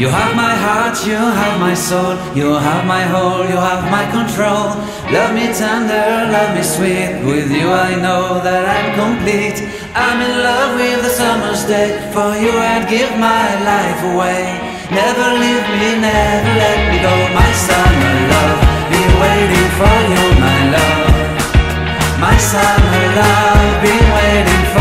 You have my heart, you have my soul, you have my whole, you have my control. Love me tender, love me sweet, with you I know that I'm complete. I'm in love with the summer's day, for you I'd give my life away. Never leave me, never let me go, my summer love, be waiting for you, my love. My summer love, be waiting for